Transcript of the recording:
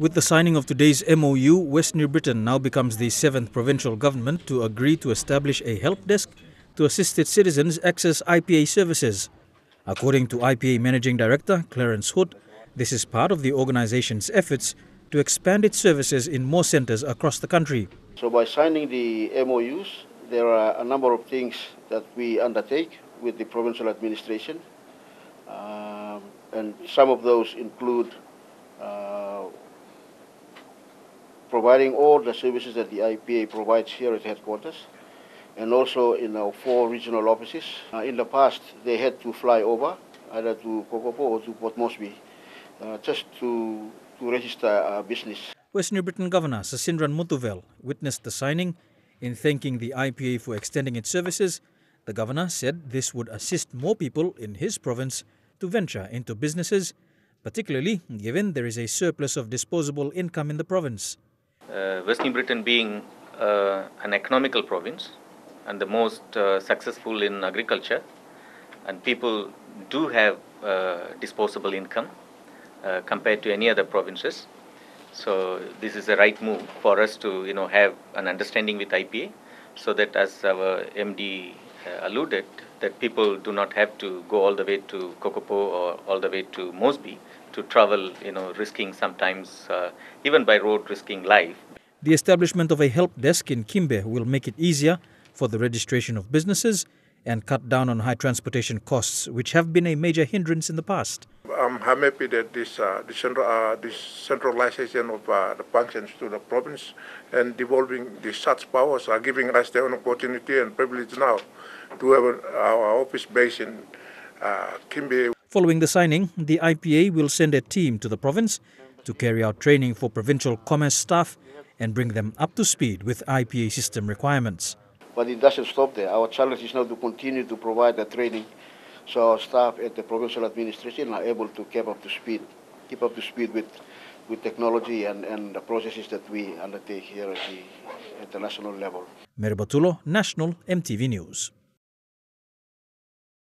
With the signing of today's MOU, West New Britain now becomes the seventh provincial government to agree to establish a help desk to assist its citizens access IPA services. According to IPA Managing Director Clarence Hoot, this is part of the organization's efforts to expand its services in more centers across the country. So by signing the MOUs, there are a number of things that we undertake with the provincial administration. Um, and some of those include uh, providing all the services that the IPA provides here at headquarters and also in our four regional offices. Uh, in the past, they had to fly over either to Kokopo or to Port Moresby uh, just to, to register a business. West New Britain Governor Sasindran Muthuvel witnessed the signing. In thanking the IPA for extending its services, the governor said this would assist more people in his province to venture into businesses, particularly given there is a surplus of disposable income in the province. Uh, West Britain being uh, an economical province and the most uh, successful in agriculture, and people do have disposable income compared to any other provinces. So this is the right move for us to you know have an understanding with IPA, so that as our MD alluded, that people do not have to go all the way to Kokopo or all the way to Mosby to travel, you know, risking sometimes uh, even by road risking life. The establishment of a help desk in Kimbe will make it easier for the registration of businesses and cut down on high transportation costs, which have been a major hindrance in the past. I'm happy that this, uh, this, central, uh, this centralization of uh, the functions to the province and devolving the such powers are giving us the opportunity and privilege now to have our office base in uh, Kimbe. Following the signing, the IPA will send a team to the province to carry out training for provincial commerce staff and bring them up to speed with IPA system requirements. But it doesn't stop there. Our challenge is now to continue to provide the training so our staff at the provincial administration are able to keep up to speed, keep up to speed with, with technology and, and the processes that we undertake here at the, at the national level. Meribatulo, National EMTV News.